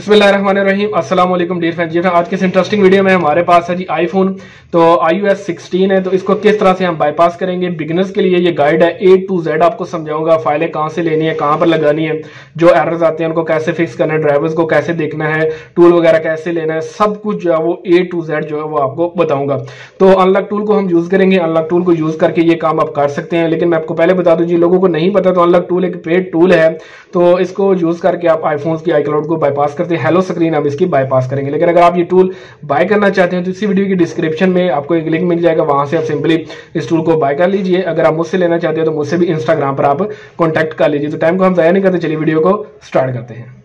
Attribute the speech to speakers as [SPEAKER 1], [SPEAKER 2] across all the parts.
[SPEAKER 1] बिस्मिल्लाहिर्रहमानिर्रहीम। अस्सलाम वालेकुम डियर फ्रेंड्स। जी आज के इस इंटरेस्टिंग वीडियो में हमारे पास है जी आईफोन तो आई यू एस सिक्सटीन है तो इसको किस तरह से हम बाईपास करेंगे? बिगनर्स के लिए ये गाइड है। ए टू जेड आपको समझाऊँगा फाइलें कहाँ से लेनी है, कहाँ पर लगानी है, जो एरर्स आते हैं, उनको कैसे फिक्स करना है ड्राइवर्स को कैसे देखना है टूल वगैरह कैसे लेना है, सब कुछ जो है वो ए टू जेड जो है वो आपको बताऊँगा। तो अनलॉक टूल को हम यूज़ करेंगे। अनलॉक टूल को यूज़ करके ये काम आप कर सकते हैं। लेकिन मैं आपको पहले बता दूँ जी लोगों को नहीं पता तो अनलॉक टूल एक पेड टूल है। तो इसको यूज़ करके आप आईफोन की आई को बाईपास करते हैं। हेलो स्क्रीन आप इसकी बाईपास करेंगे। लेकिन अगर आप ये टूल बाय करना चाहते हैं तो इसी वीडियो की डिस्क्रिप्शन में आपको एक लिंक मिल जाएगा। वहाँ से आप सिंपली इस टूल को बाय कर लीजिए। अगर आप मुझसे लेना चाहते हैं तो मुझसे भी इंस्टाग्राम पर आप कॉन्टैक्ट कर लीजिए। तो टाइम को हम ज़ाया नहीं करते, चलिए वीडियो को स्टार्ट करते हैं।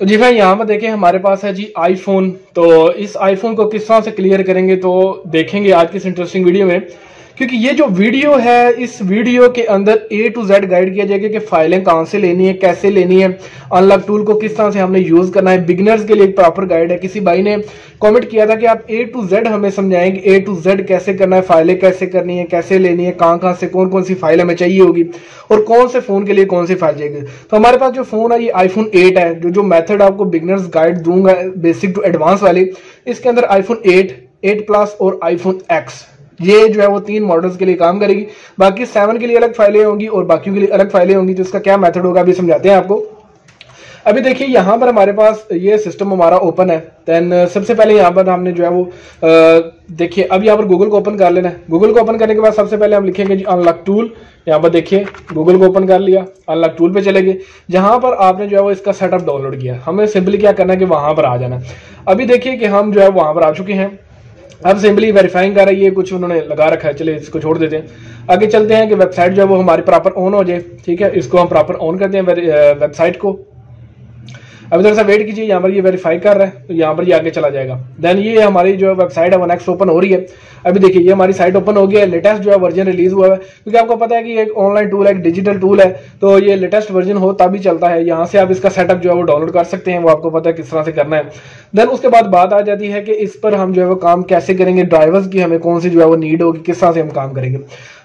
[SPEAKER 1] तो जी भाई, यहाँ पर देखें हमारे पास है जी आईफोन तो इस आईफोन को किस तरह से क्लियर करेंगे तो देखेंगे आज की इस इंटरेस्टिंग वीडियो में। क्योंकि ये जो वीडियो है, इस वीडियो के अंदर ए टू जेड गाइड किया जाएगा कि फाइलें कहाँ से लेनी है, कैसे लेनी है अनलॉक टूल को किस तरह से हमने यूज़ करना है। बिगनर्स के लिए एक प्रॉपर गाइड है। किसी भाई ने कमेंट किया था कि आप ए टू जेड हमें समझाएँगे ए टू जेड कैसे करना है, फाइलें कैसे करनी है, कैसे लेनी है, कहाँ कहाँ से कौन कौन सी फ़ाइल हमें चाहिए होगी और कौन से फ़ोन के लिए कौन सी फ़ाइल चाहिए। तो हमारे पास जो फ़ोन है, ये आईफोन एट है। जो जो मैथड आपको बिगनर्स गाइड दूँगा बेसिक टू एडवांस वाले, इसके अंदर आईफोन एट एट प्लस और आईफोन एक्स ये जो है वो तीन मॉडल्स के लिए काम करेगी। बाकी सेवन के लिए अलग फाइलें होंगी और बाकी के लिए अलग फाइलें होंगी तो इसका क्या मेथड होगा, अभी समझाते हैं आपको। अभी देखिए, यहाँ पर हमारे पास ये सिस्टम हमारा ओपन है। देन सबसे पहले यहाँ पर हमने जो है वो देखिए, अब यहाँ पर गूगल को ओपन कर लेना है। गूगल को ओपन करने के बाद सबसे पहले हम लिखेंगे जी अनलॉक टूल यहाँ पर देखिए गूगल को ओपन कर लिया अनलॉक टूल पे चले गए। जहाँ पर आपने जो है वो इसका सेटअप डाउनलोड किया। हमें सिंपली क्या करना है कि वहाँ पर आ जाना अभी देखिए कि हम जो है वहाँ पर आ चुके हैं। अब सिंपली वेरीफाइंग कर रही है, कुछ उन्होंने लगा रखा है चले इसको छोड़ देते हैं। आगे चलते हैं कि वेबसाइट जो है वो हमारी प्रॉपर ऑन हो जाए, ठीक है? इसको हम प्रॉपर ऑन करते हैं वेबसाइट को। अब थोड़ा सा वेट कीजिए, यहाँ पर ये वेरीफाई कर रहा है तो यहाँ पर ये आगे चला जाएगा। देन ये हमारी जो वेबसाइट है वो नेक्स्ट ओपन हो रही है। अभी देखिए, ये हमारी साइट ओपन हो गई है लेटेस्ट जो है वर्जन रिलीज़ हुआ है। क्योंकि आपको पता है कि एक ऑनलाइन टूल है, एक डिजिटल टूल है तो ये लेटेस्ट वर्जन हो तभी चलता है। यहाँ से आप इसका सेटअप जो है वो डाउनलोड कर सकते हैं, वो आपको पता है किस तरह से करना है। देन उसके बाद बात आ जाती है कि इस पर हम जो है वो काम कैसे करेंगे ड्राइवर्स की हमें कौन सी जो है वो नीड होगी, किस तरह से हम काम करेंगे।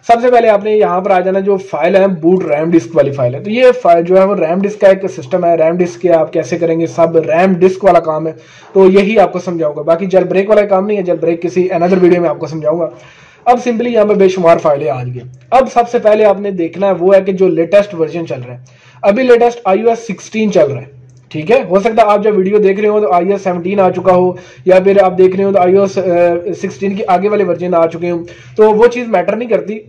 [SPEAKER 1] सबसे पहले आपने यहाँ पर आ जाना जो फ़ाइल है बूट रैम डिस्क वाली फ़ाइल है। तो ये फ़ाइल जो है, वो रैम डिस्क का एक सिस्टम है। रैम डिस्क आप कैसे करेंगे? सब रैम डिस्क वाला काम है। तो यही आपको समझाऊँगा। बाकी जल ब्रेक वाला काम नहीं है, जल ब्रेक किसी अनदर वीडियो में आपको समझाऊँगा। अब सिंपली यहाँ पर बेशुमार फाइलें आ गई अब सबसे पहले आपने देखना है वो है कि जो लेटेस्ट वर्जन चल रहा है। अभी लेटेस्ट आई ओ चल रहा है। ठीक है? हो सकता है आप जब वीडियो देख रहे हो तो आई एस सेवनटीन आ चुका हो या फिर आप देख रहे हो तो आई एस सिक्सटीन की आगे वाले वर्जन आ चुके हो। तो वो चीज़ मैटर नहीं करती।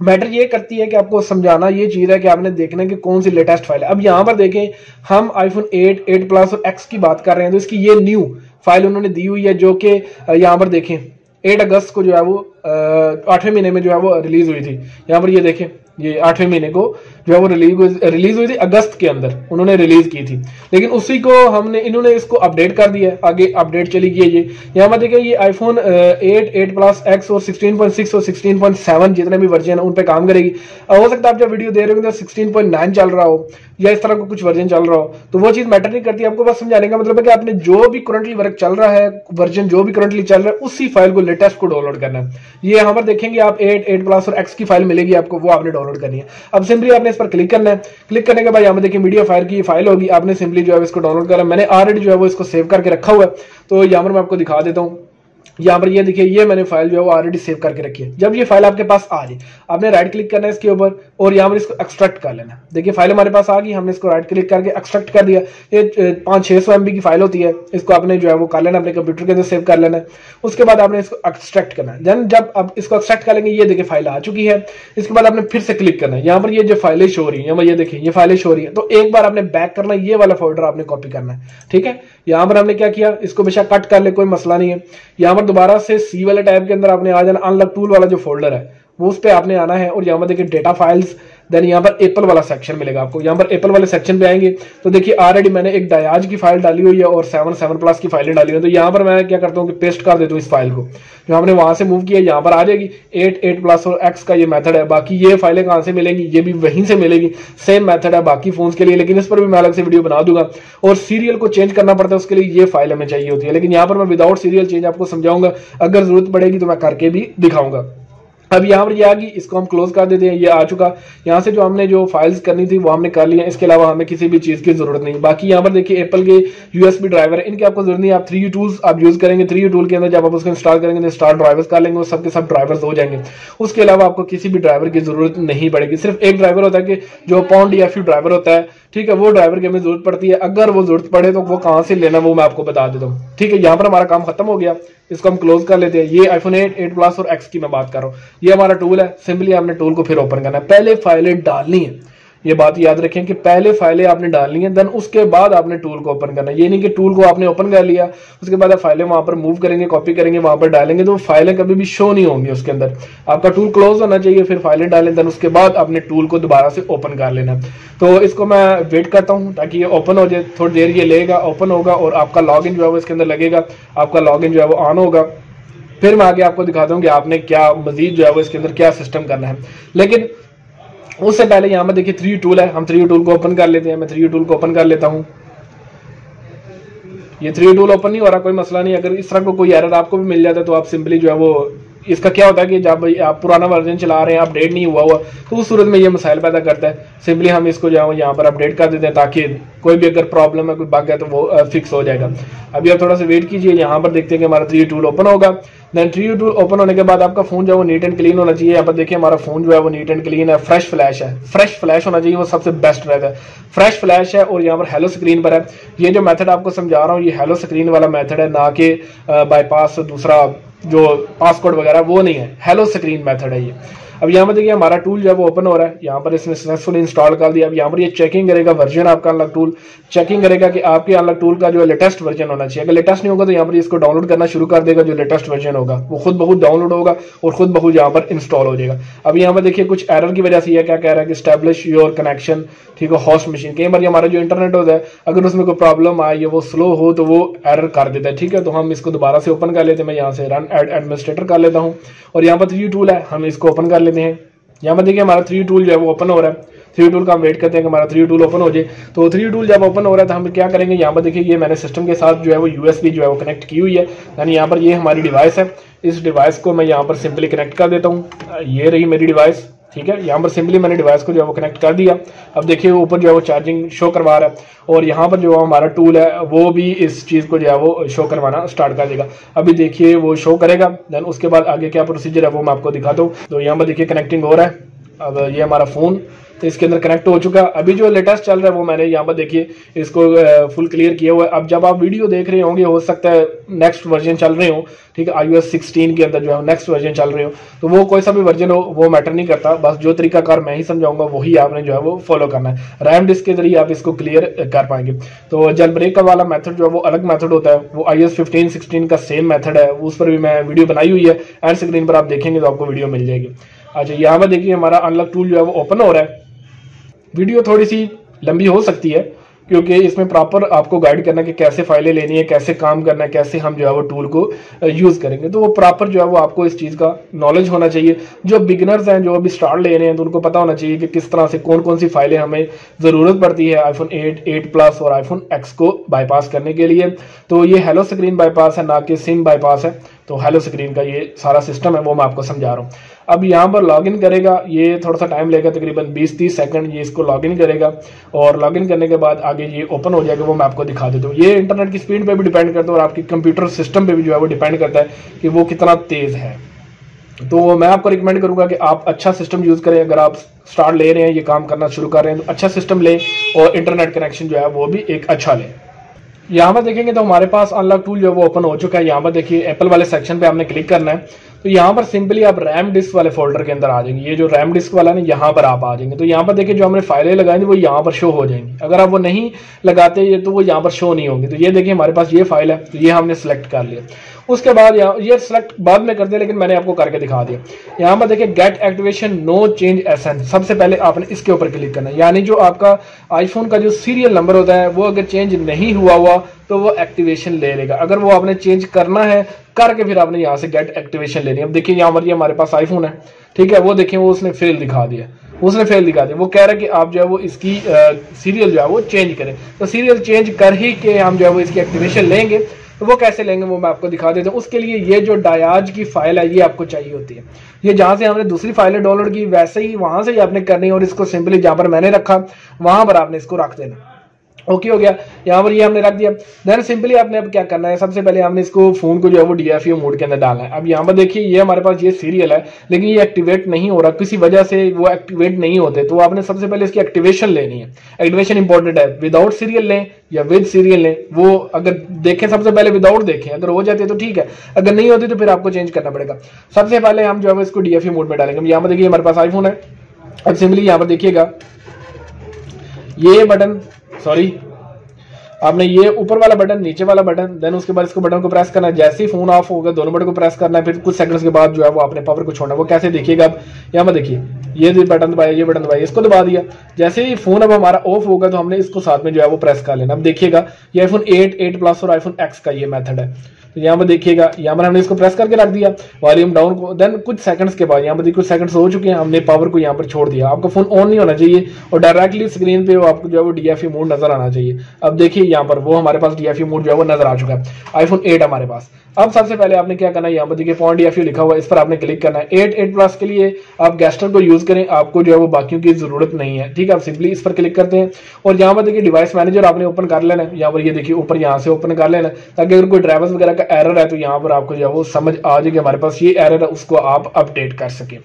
[SPEAKER 1] मैटर ये करती है कि आपको समझाना ये चीज़ है कि आपने देखना है कि कौन सी लेटेस्ट फ़ाइल है। अब यहाँ पर देखें हम आईफोन 8, 8 प्लस और एक्स की बात कर रहे हैं तो इसकी ये न्यू फ़ाइल उन्होंने दी हुई है जो कि यहाँ पर देखें 8 अगस्त को जो है वो आठवें महीने में जो है वो रिलीज़ हुई थी। यहाँ पर ये देखें ये आठवें महीने को जो है वो रिलीज़ रिलीज़ हुई थी अगस्त के अंदर। उन्होंने रिलीज़ की थी। लेकिन उसी को हमने इन्होंने इसको अपडेट कर दिया आगे अपडेट चली गई ये। यहाँ पर देखिए, ये iPhone eight eight plus X और सिक्सटीन पॉइंट सिक्स और सिक्सटीन पॉइंट सेवन जितने भी वर्जन है, उन पर काम करेगी। हो सकता है आप जब वीडियो दे रहे हो तो सिक्सटीन पॉइंट नाइन चल रहा हो, या इस तरह का कुछ वर्जन चल रहा हो तो वो चीज़ मैटर नहीं करती। आपको बस समझाने का मतलब है कि आपने जो भी करंटली वर्क चल रहा है वर्जन जो भी करंटली चल रहा है, उसी फ़ाइल को लेटेस्ट को डाउनलोड करना है। ये यहाँ पर देखेंगे आप एट एट प्लस और एक्स की फ़ाइल मिलेगी आपको, वो आपने डाउनलोड करनी है। अब सिंपली आपने इस पर क्लिक करना है। क्लिक करने के बाद यहाँ पे देखिए मीडिया फायर की फ़ाइल होगी। आपने सिंपली जो है इसको डाउनलोड करा। मैंने ऑलरेडी जो है वो इसको सेव करके रखा हुआ है। तो यहाँ पर मैं आपको दिखा देता हूँ। यहाँ पर ये देखिए, ये मैंने फ़ाइल जो है वो ऑलरेडी सेव करके रखी है। जब ये फ़ाइल आपके पास आ जाए आपने राइट क्लिक करना है इसके ऊपर। और यहाँ पर इसको एक्सट्रैक्ट कर लेना। देखिए फ़ाइल हमारे पास आ गई, हमने इसको राइट क्लिक करके एक्सट्रैक्ट कर दिया। ये पाँच छह सौ एमबी की फ़ाइल होती है, इसको आपने जो है वो कर लेना, अपने कंप्यूटर के अंदर सेव कर लेना। उसके बाद आपने इसको एक्सट्रैक्ट करना है। जब आप इसको एक्सट्रैक्ट करेंगे, ये देखिए फ़ाइल आ चुकी है। इसके बाद आपने फिर से क्लिक करना है। यहाँ पर ये जो फाइलें शो रही है ये देखिए, ये फाइलें शो रही है। तो एक बार आपने बैक करना, ये वाला फोल्डर आपने कॉपी करना है। ठीक है? यहाँ पर हमने क्या किया? इसको बेशक कट कर ले, कोई मसला नहीं है। यहाँ पर दोबारा से सी वाले टाइप के अंदर आपने आ जाना अनलॉक टूल वाला जो फोल्डर है। वो उस पर आपने आना है और यहाँ पर देखिए डेटा फाइल्स देन यहाँ पर एप्पल वाला सेक्शन मिलेगा आपको। यहाँ पर एप्पल वाले सेक्शन पे आएँगे तो देखिए ऑलरेडी मैंने एक डायाज की फ़ाइल डाली हुई है और सेवन सेवन प्लस की फाइलें डाली हुई है। तो यहाँ पर मैं क्या करता हूँ कि पेस्ट कर देता हूँ इस फ़ाइल को। जो हमने वहाँ से मूव किया, यहाँ पर आ जाएगी। एट एट प्लस और एक्स का ये मेथड है। बाकी ये फाइलें कहाँ से मिलेंगी? ये भी वहीं से मिलेगी। सेम मेथड है बाकी फ़ोन के लिए, लेकिन इस पर भी मैं अलग से वीडियो बना दूँगा। और सीरियल को चेंज करना पड़ता है, उसके लिए ये फ़ाइल हमें चाहिए होती है। लेकिन यहाँ पर मैं विदाउट सीरियल चेंज आपको समझाऊँगा। अगर ज़रूरत पड़ेगी तो मैं करके भी दिखाऊँगा। अब यहाँ पर ये आ गई, इसको हम क्लोज कर देते हैं, ये आ चुका। यहाँ से जो हमने जो फाइल्स करनी थी, वो हमने कर लिया इसके अलावा हमें किसी भी चीज़ की ज़रूरत नहीं। बाकी यहाँ पर देखिए एप्पल के यूएसबी ड्राइवर है। इनकी आपको ज़रूरत नहीं आप थ्री टूल्स आप यूज़ करेंगे। थ्री टूल के अंदर जब आप उसको इंस्टॉल करेंगे तो स्टार ड्राइवर्स कर लेंगे सबके सब ड्राइवर्स हो जाएँगे। उसके अलावा आपको किसी भी ड्राइवर की ज़रूरत नहीं पड़ेगी। सिर्फ़ एक ड्राइवर होता है कि जो पॉन्ड या फिर ड्राइवर होता है। ठीक है, वो ड्राइवर की हमें ज़रूरत पड़ती है। अगर वो ज़रूरत पड़े तो वो कहाँ से लेना, वो मैं आपको बता देता हूँ। ठीक है, यहाँ पर हमारा काम खत्म हो गया। इसको हम क्लोज कर लेते हैं। ये आईफोन 8 8 प्लस और एक्स की मैं बात कर रहा हूँ। ये हमारा टूल है। सिंपली हमने टूल को फिर ओपन करना है। पहले फाइलें डालनी है। ये बात याद रखें कि पहले फाइलें आपने डालनी है देन उसके बाद आपने टूल को ओपन करना है। ये नहीं कि टूल को आपने ओपन कर लिया, उसके बाद आप फाइलें वहाँ पर मूव करेंगे कॉपी करेंगे, वहाँ पर डालेंगे तो फाइलें कभी भी शो नहीं होंगी उसके अंदर। आपका टूल क्लोज होना चाहिए, फिर फाइलें डालें देन उसके बाद आपने टूल को दोबारा से ओपन कर लेना तो इसको मैं वेट करता हूँ ताकि ये ओपन हो जाए, थोड़ी देर ये लेगा ओपन होगा और आपका लॉग जो है वो इसके अंदर लगेगा, आपका लॉग जो है वो ऑन होगा। फिर मैं आगे आपको दिखाता हूँ कि आपने क्या मजीद जो है वो इसके अंदर क्या सिस्टम करना है। लेकिन उससे पहले यहाँ पर देखिए थ्री टूल है। हम थ्री टूल को ओपन कर लेते हैं। मैं थ्री टूल को ओपन कर लेता हूँ। ये थ्री टूल ओपन नहीं हो रहा, कोई मसला नहीं। अगर इस तरह को कोई एरर आपको भी मिल जाता है तो आप सिंपली जो है वो इसका क्या होता है कि जब आप पुराना वर्जन चला रहे हैं अपडेट नहीं हुआ हुआ तो उस सूरत में ये मसाइल पैदा करता है। सिंपली हम इसको जो है यहाँ पर अपडेट कर देते हैं ताकि कोई भी अगर प्रॉब्लम है, कोई बग है तो वो फिक्स हो जाएगा। अभी आप थोड़ा सा वेट कीजिए, यहाँ पर देखते हैं कि हमारा थ्री टूल ओपन होगा। देन थ्री टूल ओपन होने के बाद आपका फ़ोन जो है, वो नीट एंड क्लीन होना चाहिए। यहाँ पर देखिए, हमारा फ़ोन जो है, वो नीट एंड क्लीन है फ्रेश फ्लैश है। फ्रेश फ्लैश होना चाहिए, वो सबसे बेस्ट रहता है। फ्रेश फ्लैश है और यहाँ पर हेलो स्क्रीन पर है। ये जो मेथड आपको समझा रहा हूँ, ये हेलो स्क्रीन वाला मेथड है, ना कि बाईपास दूसरा जो पासकोड वगैरह वो नहीं है। हेलो स्क्रीन मेथड है ये। अब यहाँ पर देखिए हमारा टूल जो है वो ओपन हो रहा है। यहाँ पर इसने सक्सेसफुल इंस्टॉल कर दिया। अब यहाँ पर ये चेकिंग करेगा वर्जन आपका अनलॉक टूल चेकिंग करेगा कि आपके अनलॉक टूल का जो है लेटेस्ट वर्जन होना चाहिए। अगर लेटेस्ट नहीं होगा तो यहाँ पर इसको डाउनलोड करना शुरू कर देगा, जो लेटेस्ट वर्जन होगा। वो खुद बहुत डाउनलोड होगा और खुद बहुत यहाँ पर इंस्टॉल हो जाएगा। अब यहाँ पर देखिए, कुछ एरर की वजह से यह क्या कह रहा है कि स्टैब्लिश योर कनेक्शन ठीक है हॉस्ट मशीन कई बार हमारा जो इंटरनेट होता है, अगर उसमें कोई प्रॉब्लम आए, या वो स्लो हो तो वो एरर कर देता है, ठीक है। तो हम इसको दोबारा से ओपन कर लेते हैं। मैं यहाँ से रन एड एडमिनिस्ट्रेटर कर लेता हूँ। और यहाँ पर थ्री टूल है, हम इसको ओपन कर लेते हैं। यहाँ पर देखिए हमारा थ्री टूल जो है वो ओपन हो रहा है। थ्री टूल का हम वेट करते हैं कि हमारा थ्री टूल ओपन हो जाए। तो थ्री टूल जब ओपन हो रहा है तो हम क्या करेंगे? यहाँ पर देखिए ये मैंने सिस्टम के साथ जो है वो यूएसबी जो है वो कनेक्ट की हुई है। यानी यहाँ पर ये हमारी डिवाइस है। इस डिवाइस को मैं यहाँ पर सिंपली कनेक्ट कर देता हूँ। ये रही मेरी डिवाइस ठीक है? यहाँ पर सिंपली मैंने डिवाइस को जो है वो कनेक्ट कर दिया। अब देखिए, ऊपर जो है वो चार्जिंग शो करवा रहा है। और यहाँ पर जो हमारा टूल है, वो भी इस चीज़ को जो है वो शो करवाना स्टार्ट कर देगा। अभी देखिए, वो शो करेगा। देन उसके बाद आगे क्या प्रोसीजर है, वो मैं आपको दिखाता हूँ। तो यहाँ पर देखिए कनेक्टिंग हो रहा है। अब ये हमारा फ़ोन तो इसके अंदर कनेक्ट हो चुका है। अभी जो लेटेस्ट चल रहा है वो मैंने यहाँ पर देखिए, इसको फुल क्लियर किया हुआ है। अब जब आप वीडियो देख रहे होंगे, हो सकता है नेक्स्ट वर्जन चल रहे हो, ठीक है आई एस के अंदर जो है नेक्स्ट वर्जन चल रहे हो। तो वो कोई सा भी वर्जन हो, वो मैटर नहीं करता। बस जो तरीका कार मैं ही समझाऊँगा, वही आपने जो है वो फॉलो करना है। रैम डिस्क के ज़रिए आप इसको क्लियर कर पाएँगे। तो जल ब्रेक वाला मेथड जो है, वो अलग मेथड होता है। वो आई एस फिफ्टीन सिक्सटीन का सेम मेथड है। उस पर भी मैं वीडियो बनाई हुई है। एंड स्क्रीन पर आप देखेंगे तो आपको वीडियो मिल जाएगी। अच्छा यहाँ पर देखिए, हमारा अनलॉक टूल जो है, वो ओपन हो रहा है। वीडियो थोड़ी सी लंबी हो सकती है क्योंकि इसमें प्रॉपर आपको गाइड करना कि कैसे फाइलें लेनी है कैसे काम करना है कैसे हम जो है वो टूल को यूज़ करेंगे। तो वो प्रॉपर जो है वो आपको इस चीज़ का नॉलेज होना चाहिए। जो बिगनर्स हैं जो अभी स्टार्ट ले रहे हैं तो उनको पता होना चाहिए कि किस तरह से कौन कौन सी फाइलें हमें ज़रूरत पड़ती है आईफोन 8, 8 प्लस और आईफोन एक्स को बाईपास करने के लिए। तो ये हेलो स्क्रीन बाईपास है ना कि सिम बाईपास है। तो हेलो स्क्रीन का ये सारा सिस्टम है, वो मैं आपको समझा रहा हूँ। अब यहाँ पर लॉगिन करेगा, ये थोड़ा सा टाइम लेगा, तकरीबन 20-30 सेकंड ये इसको लॉगिन करेगा और लॉगिन करने के बाद आगे ये ओपन हो जाएगा, वो मैं आपको दिखा देता हूँ। ये इंटरनेट की स्पीड पे भी डिपेंड करता है और आपकी कंप्यूटर सिस्टम पे भी जो है वो डिपेंड करता है कि वो कितना तेज़ है। तो मैं आपको रिकमेंड करूँगा कि आप अच्छा सिस्टम यूज़ करें, अगर आप स्टार्ट ले रहे हैं, ये काम करना शुरू कर रहे हैं तो अच्छा सिस्टम लें और इंटरनेट कनेक्शन जो है वो भी एक अच्छा लें। यहाँ पर देखेंगे तो हमारे पास अनलॉक टूल जो है वो ओपन हो चुका है। यहाँ पर देखिए एप्पल वाले सेक्शन पे हमने क्लिक करना है। तो यहाँ पर सिंपली आप रैम डिस्क वाले फोल्डर के अंदर आ जाएँगे। ये जो रैम डिस्क वाला ना, यहाँ पर आप आ जाएँगे। तो यहाँ पर देखिए, जो हमने फाइलें लगाई थी, वो यहाँ पर शो हो जाएँगी। अगर आप वो नहीं लगाते, ये तो वो यहाँ पर शो नहीं होंगी। तो ये देखिए, हमारे पास ये फ़ाइल है तो ये हमने सेलेक्ट कर लिया। उसके बाद यहाँ, ये सिलेक्ट बाद में कर दिया, लेकिन मैंने आपको करके दिखा दिया। यहाँ पर देखिए get activation no change SN सबसे पहले आपने इसके ऊपर क्लिक करना यानी जो आपका आईफोन का जो सीरियल नंबर होता है, वो अगर चेंज नहीं हुआ हुआ तो वो एक्टिवेशन ले लेगा। अगर वो आपने चेंज करना है, करके फिर आपने यहाँ से गेट एक्टिवेशन लेनी अब देखिए, यहाँ पर हमारे पास आईफोन है। ठीक है, वो देखिए, वो उसने फेल दिखा दिया। उसने फेल दिखा दिया। वो कह रहा है कि आप जो है, वो इसकी सीरियल जो है, वो चेंज करें। तो सीरियल चेंज कर ही के हम जो है, वो इसकी एक्टिवेशन लेंगे। तो वो कैसे लेंगे वो मैं आपको दिखा देता हूँ। उसके लिए ये जो डायाज की फ़ाइल है ये आपको चाहिए होती है। ये जहाँ से हमने दूसरी फाइलें डाउनलोड की, वैसे ही वहाँ से ही आपने करनी और इसको सिंपली जहाँ पर मैंने रखा, वहाँ पर आपने इसको रख देना। ओके हो गया। यहाँ पर ये हमने रख दिया। देन सिंपली आपने अब क्या करना है? सबसे पहले हमने इसको फ़ोन को जो है वो डीएफयू मोड के अंदर डालना है। अब यहाँ पर देखिए, ये हमारे पास ये सीरियल है, लेकिन ये एक्टिवेट नहीं हो रहा। किसी वजह से वो एक्टिवेट नहीं होते। तो आपने सबसे पहले इसकी एक्टिवेशन लेनी है। एक्टिवेशन इंपॉर्टेंट है। विदाउट सीरियल लें या विद सीरियल लें, वो अगर देखें, सबसे पहले विदाउट देखें। अगर हो जाती है तो ठीक है। अगर नहीं होती तो फिर आपको चेंज करना पड़ेगा। सबसे पहले हम जो है इसको डीएफयू मोड में डालेंगे। यहाँ पर देखिए, हमारे पास आईफोन है। अब सिंपली यहाँ पर देखिएगा। ये बटन सॉरी आपने ये ऊपर वाला बटन नीचे वाला बटन देन उसके बाद इसको बटन को प्रेस करना है। जैसे ही फ़ोन ऑफ़ होगा, दोनों बटन को प्रेस करना है, फिर कुछ सेकंड्स के बाद जो है वो आपने पावर को छोड़ना वो कैसे देखिएगा आप? यहाँ पर देखिए। ये बटन दबाया, ये बटन दबाया, इसको दबा दिया। जैसे ही फ़ोन अब हमारा ऑफ़ होगा तो हमने इसको साथ में जो है वो प्रेस कर लेना। अब देखिएगा, ये आईफोन एट एट प्लस और आईफोन एक्स का ये मेथड है। तो यहाँ पर देखिएगा, यहाँ पर हमने इसको प्रेस करके रख दिया वॉल्यूम डाउन को देन कुछ सेकंड्स के बाद, यहाँ पर कुछ सेकंड्स हो चुके हैं, हमने पावर को यहाँ पर छोड़ दिया। आपका फ़ोन ऑन नहीं होना चाहिए और डायरेक्टली स्क्रीन पे वो आपको जो है वो डीएफई मोड नज़र आना चाहिए। अब देखिए यहाँ पर वो हमारे पास डीएफई मोड जो है वो नज़र आ चुका है। आईफोन एट हमारे पास। अब सबसे पहले आपने क्या करना है? यहाँ पर देखिए पॉइंट या फिर लिखा हुआ इस पर आपने क्लिक करना है। एट एट प्लस के लिए आप गैस्टर को यूज़ करें, आपको जो है वो बाकियों की ज़रूरत नहीं है। ठीक है, आप सिंपली इस पर क्लिक करते हैं। और यहाँ पर देखिए डिवाइस मैनेजर आपने ओपन कर लेना है। यहाँ पर ये देखिए, ऊपर यहाँ से ओपन कर लेना ताकि अगर कोई ड्राइवर्स वगैरह का एरर है तो यहाँ पर आपको जो है वो समझ आ जाएगी हमारे पास ये एरर है, उसको आप अपडेट कर सके।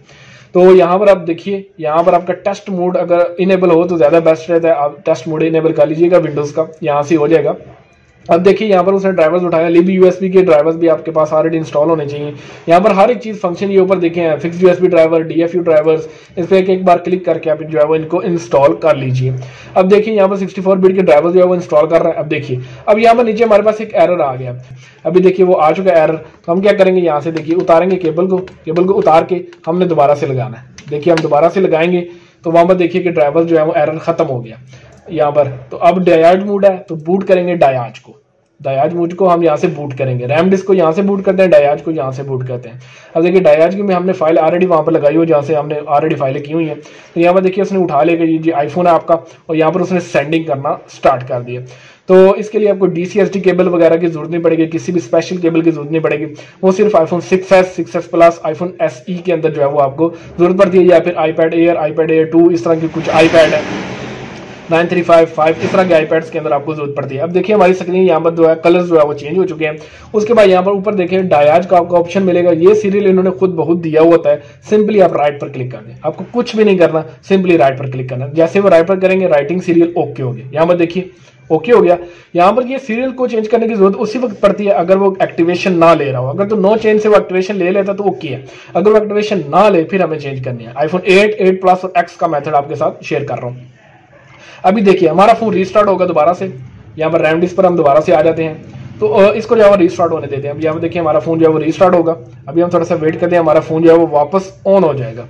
[SPEAKER 1] तो यहाँ पर आप देखिए, यहाँ पर आपका टेस्ट मोड अगर इनेबल हो तो ज़्यादा बेस्ट रहता है। आप टेस्ट मोड इनेबल कर लीजिएगा विंडोज़ का, यहाँ से हो जाएगा। अब देखिए यहाँ पर उसने ड्राइवर्स उठाया। लिब यूएसबी के ड्राइवर्स भी आपके पास ऑलरेडी इंस्टॉल होने चाहिए। यहाँ पर हर एक चीज़ फ़ंक्शन ये ऊपर देखे हैं fix USB driver DFU drivers इस पर एक, एक बार क्लिक करके आप जो है वो इनको इंस्टॉल कर लीजिए। अब देखिए यहाँ पर सिक्सटी फोर बिट के ड्राइवर जो है वो इंस्टॉल कर रहे हैं। अब देखिए अब यहाँ पर नीचे हमारे पास एक एरर आ गया। अभी देखिए वो आ चुका एरर तो हम क्या करेंगे? यहाँ से देखिए उतारेंगे केबल को। केबल को उतार के हमने दोबारा से लगाना है। देखिए हम दोबारा से लगाएँगे। तो वहाँ पर देखिए कि ड्राइवर जो है वो एरर खत्म हो गया। यहाँ पर। तो अब डायाज मूड है तो बूट करेंगे डायाज को। डायाज मूड को हम यहाँ से बूट करेंगे। रैम डिस्क को यहाँ से बूट करते हैं डायाज को यहाँ से बूट करते हैं। अब देखिए डायाज की में हमने फ़ाइल ऑलरेडी वहाँ पर लगाई हो, जहाँ से हमने ऑलरेडी फाइलें की हुई हैं। तो यहाँ पर देखिए, उसने उठा लेगा ये आईफोन है आपका, और यहाँ पर उसने सेंडिंग करना स्टार्ट कर दिया। तो इसके लिए आपको डीसीएसडी केबल वगैरह की ज़रूरत नहीं पड़ेगी, किसी भी स्पेशल केबल की ज़रूरत नहीं पड़ेगी। वो सिर्फ़ iPhone six S six S plus iPhone S E के अंदर जो है वो आपको ज़रूरत पड़ती है, या फिर I iPad Air iPad Air two इस तरह की कुछ आईपैड है। नाइन थ्री फाइव फाइव इस तरह के आईपैड्स के अंदर आपको ज़रूरत पड़ती है। अब देखिए, हमारी स्क्रीन यहाँ पर जो है कलर जो है, वो चेंज हो चुके हैं। उसके बाद यहाँ पर ऊपर देखिए डायाज का आपको ऑप्शन मिलेगा। ये सीरियल इन्होंने खुद बहुत दिया हुआ है। सिंपली आप राइट पर क्लिक कर दें आपको कुछ भी नहीं करना सिंपली राइट पर क्लिक करना जैसे वो राइट पर करेंगे राइटिंग सीरियल ओके हो गया। यहाँ पर देखिए ओके हो गया। यहाँ पर ये सीरियल को चेंज करने की ज़रूरत उसी वक्त पड़ती है अगर वो एक्टिवेशन ना ले रहा हो। अगर तो नो चेंज से वो एक्टिवेशन ले लेता तो ओके है। अगर वो एक्टिवेशन ना ले, फिर हमें चेंज करनी है। आईफोन 8 8 प्लस और एक्स का मेथड आपके साथ शेयर कर रहा हूँ। अभी देखिए, हमारा फ़ोन रिस्टार्ट होगा दोबारा से यहाँ पर रैम डिस्क पर हम दोबारा से आ जाते हैं। तो इसको जो है रिस्टार्ट होने देते हैं। अब यहाँ पर देखिए, हमारा फ़ोन जो है वो रिस्टार्ट होगा। अभी हम थोड़ा सा वेट करते हैं, हमारा फ़ोन जो है वो वापस ऑन हो जाएगा।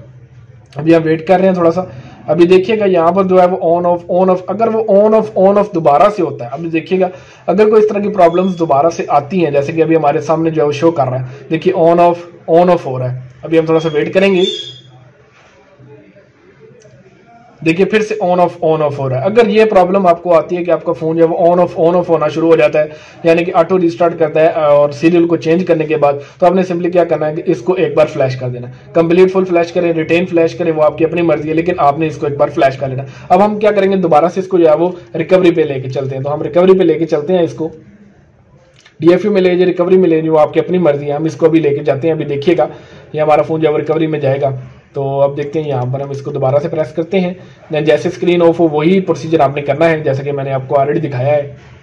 [SPEAKER 1] अभी हम वेट कर रहे हैं थोड़ा सा। अभी देखिएगा, यहाँ पर जो है वो ऑन ऑफ़ ऑन ऑफ़ अगर वो ऑन ऑफ़ ऑन ऑफ़ दोबारा से होता है, अभी देखिएगा, अगर कोई इस तरह की प्रॉब्लम्स दोबारा से आती हैं, जैसे कि अभी हमारे सामने जो है वो शो कर रहा है। देखिए ऑन ऑफ़ ऑन ऑफ़ हो रहा है। अभी हम थोड़ा सा वेट करेंगे। देखिए, फिर से ऑन ऑफ़ ऑन ऑफ़ हो रहा है। अगर ये प्रॉब्लम आपको आती है कि आपका फ़ोन जो है वो ऑन ऑफ़ ऑन ऑफ़ होना शुरू हो जाता है, यानी कि ऑटो रिस्टार्ट करता है और सीरियल को चेंज करने के बाद तो आपने सिंपली क्या करना है कि इसको एक बार फ्लैश कर देना। कंप्लीट फुल फ्लैश करें रिटेन फ्लैश करें, वो आपकी अपनी मर्ज़ी है, लेकिन आपने इसको एक बार फ्लैश कर लेना। अब हम क्या करेंगे, दोबारा से इसको जो है वो रिकवरी पे लेके चलते हैं। तो हम रिकवरी पे लेके चलते हैं इसको। डीएफयू में ले रिकवरी में ले जो आपकी अपनी मर्ज़ी है। हम इसको अभी लेके जाते हैं, अभी देखिएगा। ये हमारा फ़ोन जो है रिकवरी में जाएगा तो अब देखते हैं, यहाँ पर हम इसको दोबारा से प्रेस करते हैं। देन जैसे स्क्रीन ऑफ़ हो, वही प्रोसीजर आपने करना है, जैसे कि मैंने आपको ऑलरेडी दिखाया है।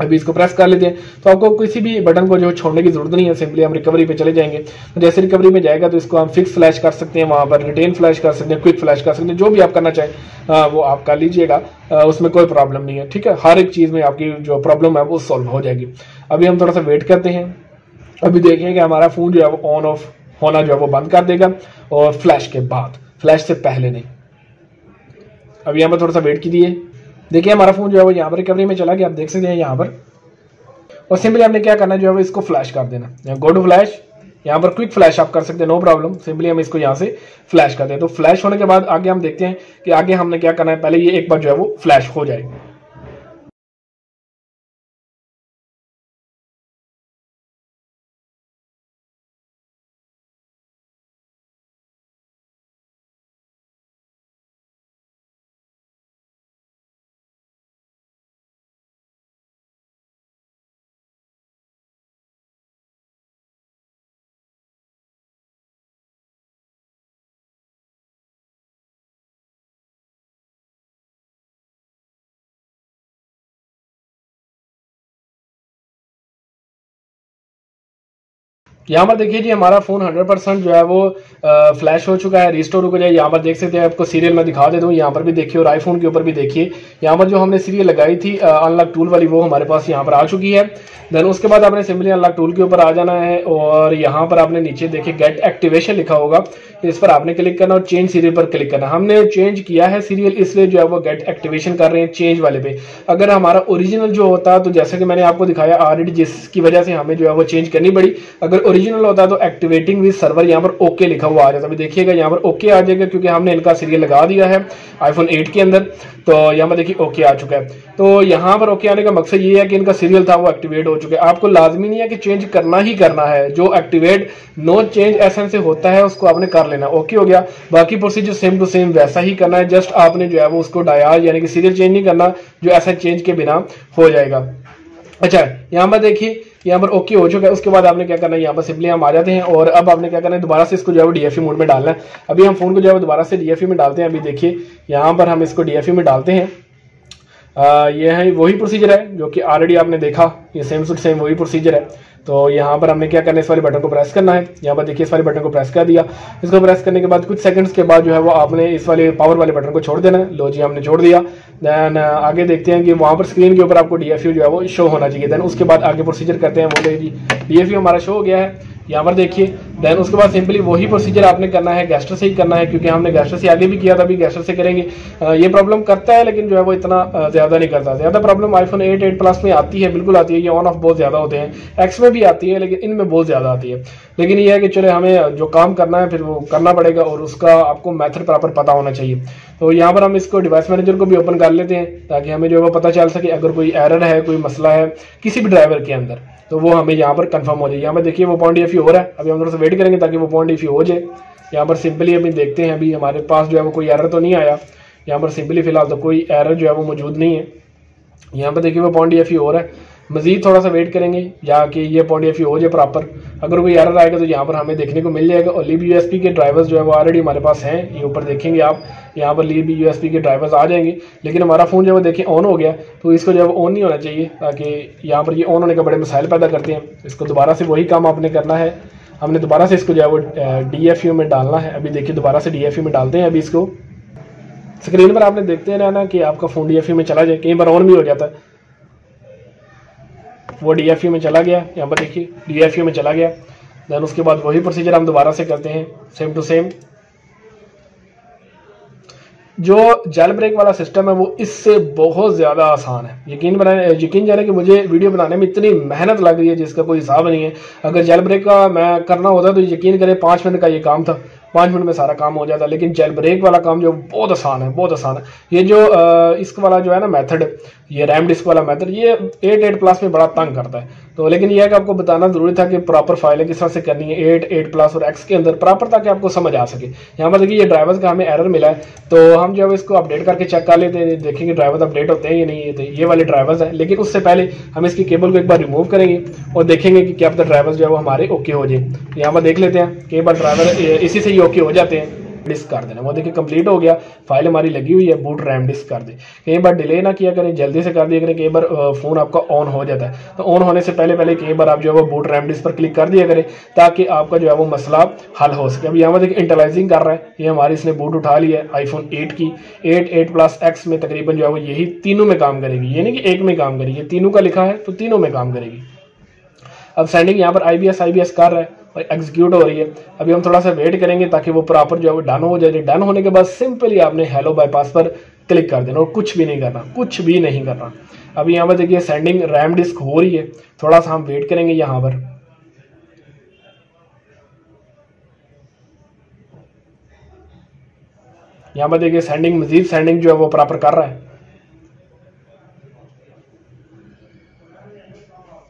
[SPEAKER 1] अभी इसको प्रेस कर लेते हैं। तो आपको किसी भी बटन को जो छोड़ने की ज़रूरत नहीं है सिंपली हम रिकवरी पे चले जाएँगे। तो जैसे रिकवरी में जाएगा तो इसको हम फिक्स फ्लैश कर सकते हैं, वहाँ पर रिटेन फ्लैश कर सकते हैं क्विक फ्लैश कर सकते हैं, जो भी आप करना चाहें। वो आप कर लीजिएगा उसमें कोई प्रॉब्लम नहीं है, ठीक है? हर एक चीज़ में आपकी जो प्रॉब्लम है, वो सॉल्व हो जाएगी। अभी हम थोड़ा सा वेट करते हैं। अभी देखें कि हमारा फ़ोन जो है, वो ऑन ऑफ़ होना जो है वो बंद कर देगा और फ्लैश के बाद। फ्लैश से पहले नहीं। अब यहाँ पर थोड़ा सा वेट कीजिए। देखिए हमारा फ़ोन जो है वो यहाँ पर रिकवरी में चला गया। आप देख सकते हैं यहाँ पर। और सिंपली आपने क्या करना जो है वो इसको फ्लैश कर देना। गो टू फ्लैश यहाँ पर क्विक फ्लैश आप कर सकते हैं नो प्रॉब्लम सिंपली हम इसको यहाँ से फ्लैश कर दें। तो फ्लैश होने के बाद आगे हम देखते हैं कि आगे हमने क्या करना है। पहले ये एक बार जो है वो फ्लैश हो जाए। यहाँ पर देखिए जी, हमारा फ़ोन 100 परसेंट जो है वो फ्लैश हो चुका है रिस्टोर हो जाए यहाँ पर देख सकते हैं, आपको सीरियल में दिखा देता हूँ, यहाँ पर भी देखिए और आईफोन के ऊपर भी देखिए। यहाँ पर जो हमने सीरियल लगाई थी अनलॉक टूल वाली, वो हमारे पास यहाँ पर आ चुकी है। देन उसके बाद आपने सिंपली अनलॉक टूल के ऊपर आ जाना है और यहाँ पर आपने नीचे देखिए गेट एक्टिवेशन लिखा होगा। इस पर आपने क्लिक करना और चेंज सीरियल पर क्लिक करना। हमने चेंज किया है सीरियल इसलिए जो है वो गेट एक्टिवेशन कर रहे हैं चेंज वाले पे। अगर हमारा ओरिजिनल जो होता तो जैसे कि मैंने आपको दिखाया ऑलरेडी जिसकी वजह से हमें जो है वो चेंज करनी पड़ी। अगर ओरिजिनल होता तो एक्टिवेटिंग विद सर्वर यहाँ पर ओके लिखा हुआ आ जाता अभी देखिएगा, यहाँ पर ओके आ जाएगा क्योंकि हमने इनका सीरियल लगा दिया है आईफोन 8 के अंदर। तो यहाँ पर देखिए ओके आ चुका है। तो यहाँ पर ओके आने का मकसद ये है कि इनका सीरियल था, वो एक्टिवेट हो चुका है। आपको लाजमी नहीं है कि चेंज करना ही करना है। जो एक्टिवेट नो चेंज एस से होता है, उसको आपने कर लेना। ओके हो गया। बाकी प्रोसीजर सेम टू सेम वैसा ही करना है। जस्ट आपने जो है वो उसको डायल यानी कि सीरियल चेंज नहीं करना, जो ऐसा चेंज के बिना हो जाएगा। अच्छा यहाँ पर देखिए यहाँ पर ओके हो चुका है। उसके बाद आपने क्या करना है? यहाँ पर सिंपली हम आ जाते हैं और अब आपने क्या करना है? दोबारा से इसको जो है डीएफई मोड में डालना है। अभी हम फ़ोन को जो है दोबारा से डीएफई में डालते हैं। अभी देखिए, यहाँ पर हम इसको डीएफई में डालते हैं। आ, ये है वही प्रोसीजर है जो कि ऑलरेडी आपने देखा ये सेम टू सेम वही प्रोसीजर है। तो यहाँ पर हमने क्या करना है इस वाले बटन को प्रेस करना है। यहाँ पर देखिए इस वाले बटन को प्रेस कर दिया। इसको प्रेस करने के बाद कुछ सेकंड्स के बाद जो है वो आपने इस वाले पावर वाले बटन को छोड़ देना है। लो जी हमने छोड़ दिया। देन आगे देखते हैं कि वहाँ पर स्क्रीन के ऊपर आपको डीएफयू जो है वो शो होना चाहिए। देन उसके बाद आगे प्रोसीजर करते हैं जी डीएफयू हमारा शो हो गया है। यहाँ पर देखिए देन उसके बाद सिंपली वही प्रोसीजर आपने करना है गैस्टर से ही करना है, क्योंकि हमने गैस्टर से आगे भी किया था, अभी गैस्टर से करेंगे। ये प्रॉब्लम करता है, लेकिन जो है वो इतना ज़्यादा नहीं करता। ज़्यादा problem iPhone eight eight plus में आती है, बिल्कुल आती है, ये ऑन ऑफ़ बहुत ज़्यादा होते हैं। एक्स में भी आती है, लेकिन इनमें बहुत ज़्यादा आती है। लेकिन ये है कि चले हमें जो काम करना है, फिर वो करना पड़ेगा, और उसका आपको मैथड प्रॉपर पता होना चाहिए। तो यहाँ पर हम इसको डिवाइस मैनेजर को भी ओपन कर लेते हैं, ताकि हमें जो है वो पता चल सके, अगर कोई एरर है, कोई मसला है, किसी भी ड्राइवर के अंदर। तो वो हमें यहाँ पर कंफर्म हो जाए। यहाँ पर देखिए वो पॉइंट एफ़ हो रहा है। अभी हम थोड़ा सा वेट करेंगे ताकि वो पॉइंट एफ़ हो जाए। यहाँ पर सिंपली अभी देखते हैं, अभी हमारे पास जो है वो कोई एरर तो नहीं आया। यहाँ पर सिंपली फ़िलहाल तो कोई एरर जो है वो मौजूद नहीं है। यहाँ पर देखिए वो पॉइंट एफ़ हो रहा है। मजीद थोड़ा सा वेट करेंगे या कि ये पॉइंट एफ़ हो जाए प्रॉपर अगर कोई एरर आएगा तो यहाँ पर हमें देखने को मिल जाएगा। और लीब यूएसपी के ड्राइवर्स जो है वो ऑलरेडी हमारे पास हैं, ये ऊपर देखेंगे आप, यहाँ पर लीब यूएसपी के ड्राइवर्स आ जाएँगे। लेकिन हमारा फ़ोन जो है देखें ऑन हो गया तो इसको जो है ऑन नहीं होना चाहिए, ताकि यहाँ पर ये ऑन होने का बड़े मसाइल पैदा करते हैं। इसको दोबारा से वही काम आपने करना है। हमने दोबारा से इसको जो है वो डी में डालना है। अभी देखिए दोबारा से डी में डालते हैं अभी इसको। स्क्रीन पर आपने देखते हैं ना कि आपका फ़ोन डी में चला जाए। कई बार ऑन भी हो जाता। है वो डी में चला गया, यहाँ पर देखिए डी में चला गया। देन उसके बाद वही प्रोसीजर हम दोबारा से करते हैं सेम टू सेम जो जेल ब्रेक वाला सिस्टम है, वो इससे बहुत ज़्यादा आसान है। यकीन बनाने यकीन जाने कि मुझे वीडियो बनाने में इतनी मेहनत लग रही है, जिसका कोई हिसाब नहीं है। अगर जेल ब्रेक का मैं करना होता तो यकीन करें, पाँच मिनट का ये काम था। पाँच मिनट में सारा काम हो जाता है, लेकिन जेल ब्रेक वाला काम जो बहुत आसान है, बहुत आसान है। ये जो इसक वाला जो है ना मेथड ये रैम डिस्क वाला मेथड ये एट एट प्लस में बड़ा तंग करता है। तो लेकिन यह है कि आपको बताना ज़रूरी था कि प्रॉपर फाइलें किस तरह से करनी है एट एट प्लस और एक्स के अंदर प्रॉपर ताकि आपको समझ आ सके। यहाँ पर देखिए, ये ड्राइवर्स का हमें एरर मिला है। तो हम जो है इसको अपडेट करके चेक कर लेते हैं, देखेंगे ड्राइवर्स अपडेट होते हैं या नहीं होते ये वाले ड्राइवर्स हैं। लेकिन उससे पहले हम इसकी केबल को एक बार रिमूव करेंगे और देखेंगे कि क्या पता ड्राइवर्स जो है वो हमारे ओके हो जाए। यहाँ पर देख लेते हैं, कई बार ड्राइवर इसी से ही ओके हो जाते हैं। डिस्क कर देना। वो देखिए कंप्लीट हो गया। फ़ाइल हमारी लगी हुई है बूट रैम डिस्क कर दे। कई बार डिले ना किया करें, जल्दी से कर दिया करें, कई बार फ़ोन आपका ऑन हो जाता है। तो ऑन होने से पहले पहले कई बार आप जो है वो बूट रैम डिस्क पर क्लिक कर दिया करें, ताकि आपका जो है वो मसला हल हो सके। अभी यहाँ पर देखिए इंटरलाइजिंग कर रहा है। ये हमारी इसने बूट उठा लिया है आईफोन एट की। एट एट प्लस एक्स में तकरीबन जो है वो यही तीनों में काम करेगी। ये नहीं कि एक में काम करेगी। तीनों का लिखा है तो तीनों में काम करेगी। अब सेंडिंग यहाँ पर I B S I B S कर रहा है। एग्जीक्यूट हो रही है। अभी हम थोड़ा सा वेट करेंगे ताकि वो प्रॉपर जो है वो डन हो जाए। डन होने के बाद सिंपली आपने हेलो बाईपास पर क्लिक कर देना और कुछ भी नहीं करना, कुछ भी नहीं करना। अभी यहाँ पर देखिए सेंडिंग रैम डिस्क हो रही है। थोड़ा सा हम वेट करेंगे यहाँ पर। यहाँ पर देखिए सेंडिंग मजीद सेंडिंग जो है वो प्रॉपर कर रहा है।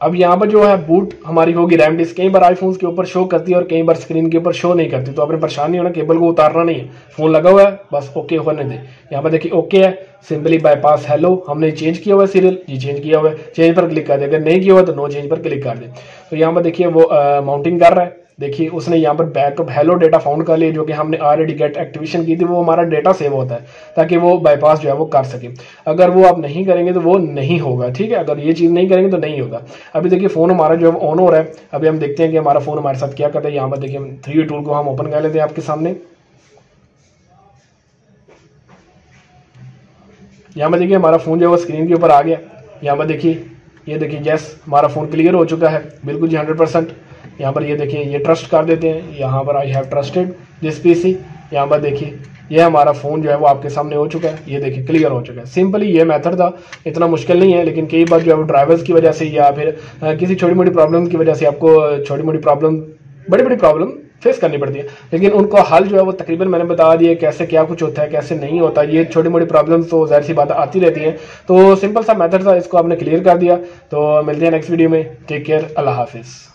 [SPEAKER 1] अब यहाँ पर जो है बूट हमारी होगी रैम डिस्क कई बार आईफोन के ऊपर शो करती है और कई बार स्क्रीन के ऊपर शो नहीं करती तो आपने परेशान नहीं होना केबल को उतारना नहीं है। फ़ोन लगा हुआ है, बस ओके होने दे। यहाँ पर देखिए ओके है सिंपली बाईपास हेलो हमने चेंज किया हुआ है सीरियल जी चेंज किया हुआ है। चेंज पर क्लिक कर दे, अगर नहीं किया हुआ तो नो चेंज पर क्लिक कर दे। तो यहाँ पर देखिए वो माउंटिंग कर रहा है। देखिए, उसने यहाँ पर बैकअप हेलो डेटा फाउंड कर लिया, जो कि हमने ऑलरेडी गेट एक्टिवेशन की थी, वो हमारा डेटा सेव होता है, ताकि वो बाईपास जो है वो कर सके। अगर वो आप नहीं करेंगे तो वो नहीं होगा, ठीक है? अगर ये चीज़ नहीं करेंगे तो नहीं होगा। अभी देखिए फ़ोन हमारा जो है ऑन हो रहा है। अभी हम देखते हैं कि हमारा फ़ोन हमारे साथ क्या करता है। यहाँ पर देखिए थ्री टूल को हम ओपन कर लेते हैं आपके सामने। यहाँ पर देखिए, हमारा फ़ोन जो है वो स्क्रीन के ऊपर आ गया। यहाँ पर देखिए, ये देखिए यस हमारा फ़ोन क्लियर हो चुका है। बिल्कुल जी हंड्रेड परसेंट यहाँ पर ये देखिए, ये ट्रस्ट कर देते हैं। यहाँ पर I have trusted this PC यहाँ पर देखिए, ये हमारा फ़ोन जो है वो आपके सामने हो चुका है। ये देखिए क्लियर हो चुका है। सिंपली ये मेथड था। इतना मुश्किल नहीं है, लेकिन कई बार जो है वो ड्राइवर्स की वजह से या फिर किसी छोटी मोटी प्रॉब्लम की वजह से आपको छोटी मोटी प्रॉब्लम बड़ी बड़ी प्रॉब्लम फेस करनी पड़ती है। लेकिन उनको हल जो है वो तकरीबन मैंने बता दिया कैसे क्या कुछ होता है, कैसे नहीं होता। ये छोटी मोटी प्रॉब्लम तो ज़ाहिर सी बात आती रहती है। तो सिंपल सा मेथड था, इसको आपने क्लियर कर दिया। तो मिलते हैं नेक्स्ट वीडियो में। टेक केयर अल्लाह हाफिज़।